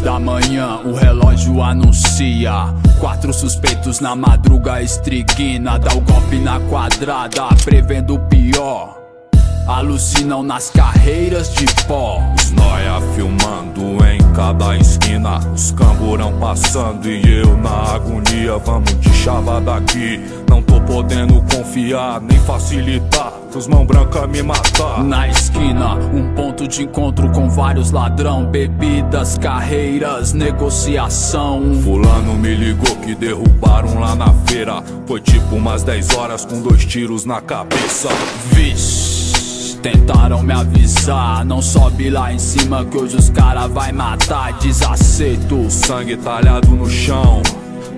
da manhã, o relógio anuncia. Quatro suspeitos na madruga estriguina Dá o golpe na quadrada, prevendo o pior. Alucinam nas carreiras de pó. Os noia filmando em cada esquina. Os camburão passando e eu na agonia. Vamos de chava daqui. Não tô podendo confiar nem facilitar Os mão branca me matar Na esquina, um ponto de encontro com vários ladrão. Bebidas, carreiras, negociação. Fulano me ligou que derrubaram lá na feira. Foi tipo umas 10 horas com dois tiros na cabeça. Vixe Tentaram me avisar, não sobe lá em cima que hoje os cara vai matar. Desaceito, sangue talhado no chão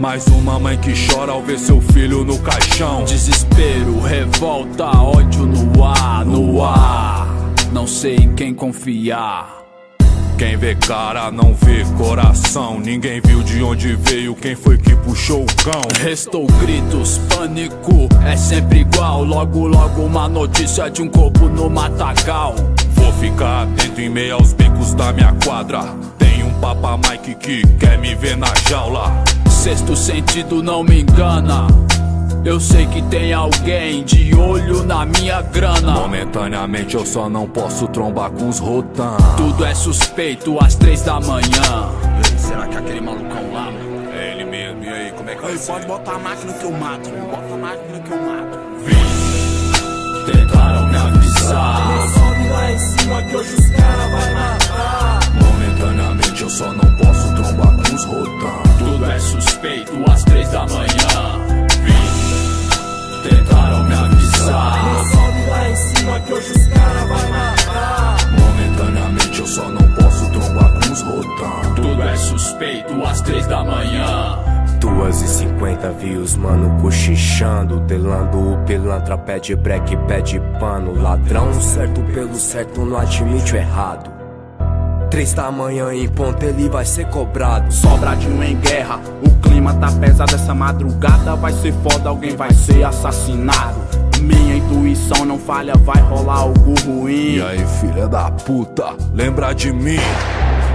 mais uma mãe que chora ao ver seu filho no caixão Desespero, revolta, ódio no ar, no ar Não sei em quem confiar quem vê cara não vê coração. Ninguém viu de onde veio, quem foi que puxou o cão. Restou gritos, pânico, é sempre igual. Logo, logo, uma notícia de um corpo no matagal. Vou ficar atento em meio aos becos da minha quadra. Tem um papa Mike que quer me ver na jaula. Sexto sentido não me engana. Eu sei que tem alguém de olho na minha grana. Momentaneamente eu só não posso trombar com os rotan. Tudo é suspeito às três da manhã. Será que é aquele malucão lá, mano? É ele mesmo, e aí, como é que vai Pode botar a máquina que eu mato, bota a máquina que eu mato. Vixe, tentaram me avisar. Tudo é suspeito às três da manhã. Duas e cinquenta vi os mano cochichando. Delando o pilantra, pede break, pede pano. Ladrão certo pelo certo, não admite o errado. Três da manhã em ponto ele vai ser cobrado. Sobradinho em guerra, o clima tá pesado. Essa madrugada vai ser foda, alguém vai ser assassinado. Minha intuição não falha, vai rolar algo ruim. E aí filha da puta, lembra de mim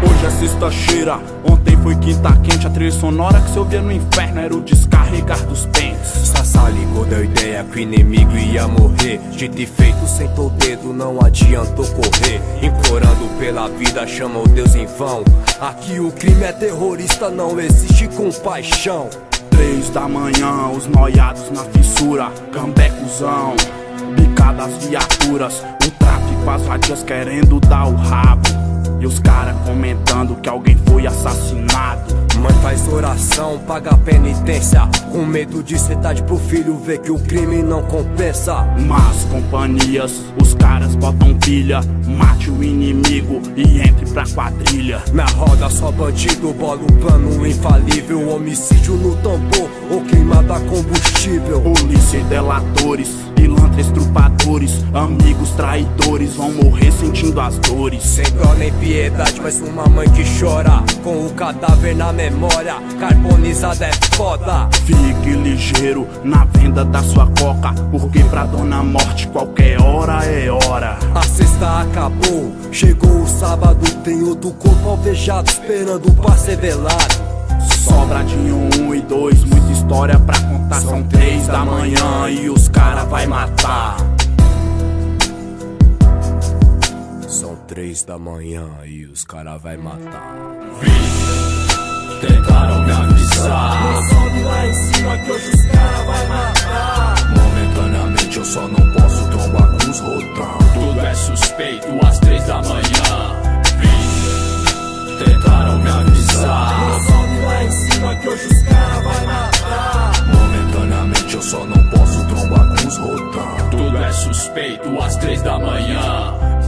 Hoje é sexta-feira, ontem foi quinta quente. A trilha sonora que se ouvia no inferno era o descarregar dos pentes. Sassá ligou, deu ideia que o inimigo ia morrer. Dito e feito, sentou o dedo, não adiantou correr. Implorando pela vida, chamou Deus em vão. Aqui o crime é terrorista, não existe compaixão. Três da manhã, os noiados na fissura Cambecuzão, bicadas viaturas. O tráfico, as vadias querendo dar o rabo e os caras comentando que alguém foi assassinado. Mãe faz oração, paga penitência. Com medo de ser tarde pro filho ver que o crime não compensa. Mas companhias, os caras botam pilha. Mate o inimigo e entre pra quadrilha. Na roda só bandido, bola o plano infalível. Homicídio no tambor, o clima da combustível. Polícia e delatores, pilantras, trupadores. Amigos traidores vão morrer sentindo as dores. Sem dó nem piedade, mas uma mãe que chora. Com o cadáver na memória, carbonizada é foda. Fique ligeiro na venda da sua coca. Porque pra dona morte qualquer hora é hora. A sexta acabou, chegou o sábado. Tem outro corpo alvejado esperando pra ser velado. Sobradinho 1 um e 2, muita história pra contar. São 3 da manhã e os cara vai matar. três da manhã e os cara vai matar. Vi, tentaram me avisar. Não sobe lá em cima que hoje os cara vai matar. Momentaneamente eu só não posso trombar com os rodão. Tudo é suspeito às três da manhã. Vi, tentaram me avisar. Não sobe lá em cima que hoje os cara vai matar. Momentaneamente eu só não posso trombar com os rodão. Tudo é suspeito às três da manhã.